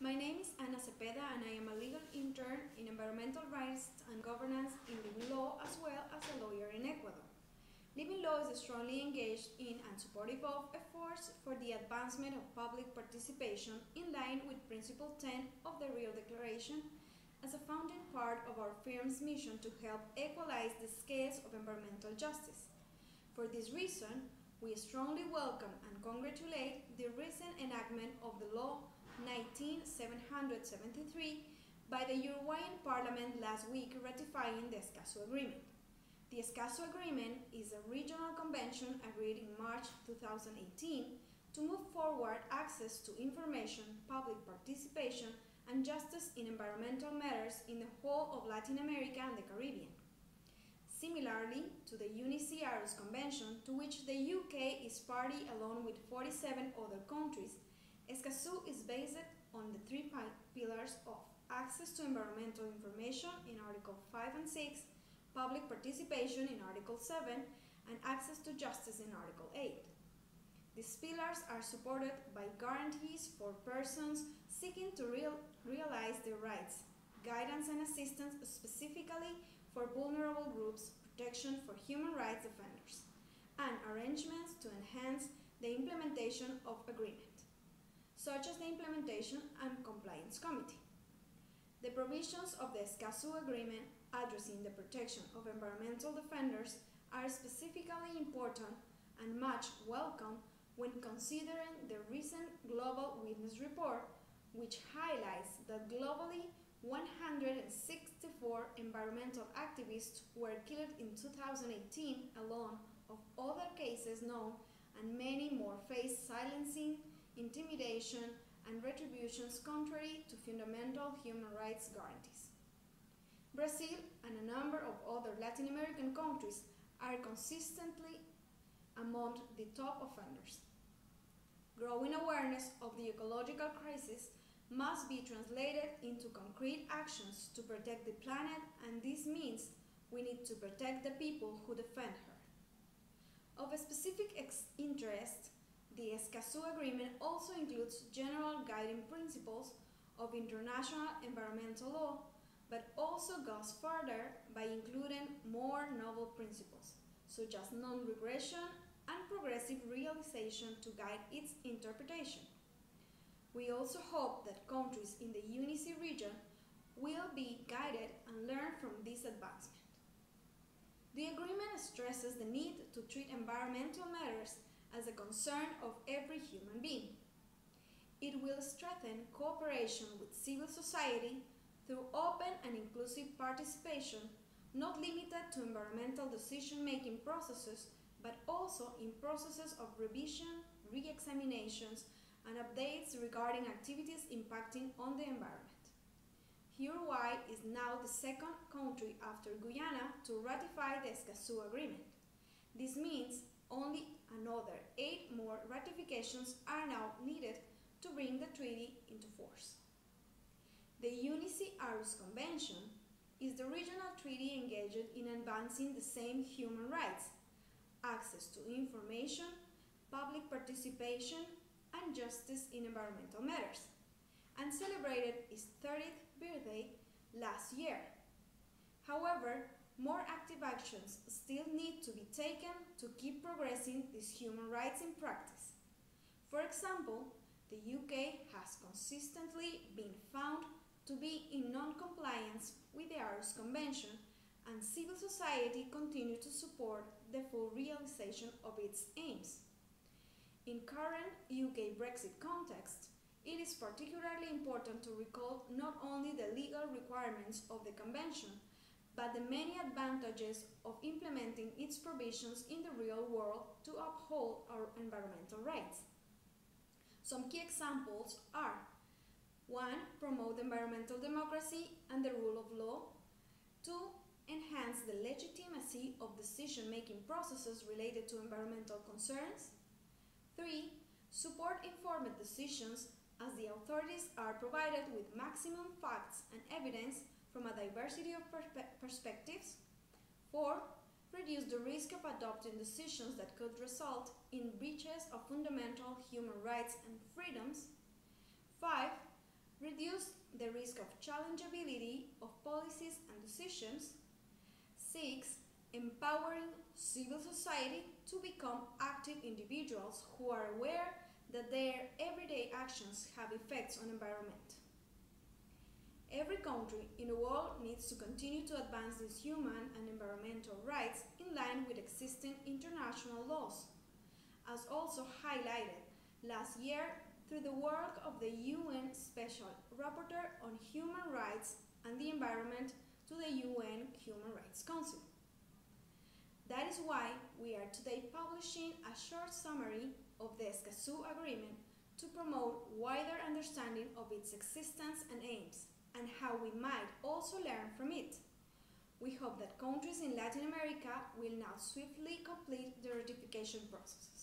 My name is Ana Cepeda and I am a legal intern in environmental rights and governance in living law as well as a lawyer in Ecuador. Living Law is strongly engaged in and supportive of efforts for the advancement of public participation in line with Principle 10 of the Rio Declaration as a founding part of our firm's mission to help equalize the scales of environmental justice. For this reason, we strongly welcome and congratulate the recent enactment of the law 19773 by the Uruguayan Parliament last week ratifying the Escazú Agreement. The Escazú Agreement is a regional convention agreed in March 2018 to move forward access to information, public participation, and justice in environmental matters in the whole of Latin America and the Caribbean. Similarly to the UNICER's Convention, to which the UK is party along with 47 other countries, Escazú is based on the three pillars of access to environmental information in Article 5 and 6, public participation in Article 7, and access to justice in Article 8. These pillars are supported by guarantees for persons seeking to real, realize their rights, guidance and assistance specifically for vulnerable groups, protection for human rights defenders, and arrangements to enhance the implementation of agreement, such as the Implementation and Compliance Committee. The provisions of the Escazú Agreement addressing the protection of environmental defenders are specifically important and much welcome when considering the recent Global Witness Report, which highlights that globally 164 environmental activists were killed in 2018 alone of other cases known and many more face silencing, intimidation, and retributions contrary to fundamental human rights guarantees. Brazil and a number of other Latin American countries are consistently among the top offenders. Growing awareness of the ecological crisis must be translated into concrete actions to protect the planet, and this means we need to protect the people who defend her. Of a specific interest, the Escazú Agreement also includes general guiding principles of international environmental law, but also goes further by including more novel principles, such as non-regression and progressive realization to guide its interpretation. We also hope that countries in the UNECE region will be guided and learn from this advancement. The agreement stresses the need to treat environmental matters as a concern of every human being. It will strengthen cooperation with civil society through open and inclusive participation, not limited to environmental decision-making processes, but also in processes of revision, re-examinations, and updates regarding activities impacting on the environment. Uruguay is now the second country after Guyana to ratify the Escazú Agreement. This means only another eight more ratifications are now needed to bring the treaty into force. The UNECE-Aarhus Convention is the regional treaty engaged in advancing the same human rights, access to information, public participation, and justice in environmental matters, and celebrated its 30th birthday last year. However, more active actions still need to be taken to keep progressing these human rights in practice. For example, the UK has consistently been found to be in non-compliance with the Aarhus Convention and civil society continue to support the full realization of its aims. In current UK Brexit context, it is particularly important to recall not only the legal requirements of the Convention, but the many advantages of implementing its provisions in the real world to uphold our environmental rights. Some key examples are 1. Promote environmental democracy and the rule of law. 2. Enhance the legitimacy of decision-making processes related to environmental concerns. 3. Support informed decisions as the authorities are provided with maximum facts and evidence from a diversity of perspe perspectives. 4. Reduce the risk of adopting decisions that could result in breaches of fundamental human rights and freedoms. 5. Reduce the risk of challengeability of policies and decisions. 6. Empowering civil society to become active individuals who are aware that their everyday actions have effects on environment. Every country in the world needs to continue to advance these human and environmental rights in line with existing international laws, as also highlighted last year through the work of the UN Special Rapporteur on Human Rights and the Environment to the UN Human Rights Council. That is why we are today publishing a short summary of the Escazú Agreement to promote wider understanding of its existence and aims, and how we might also learn from it. We hope that countries in Latin America will now swiftly complete the ratification processes.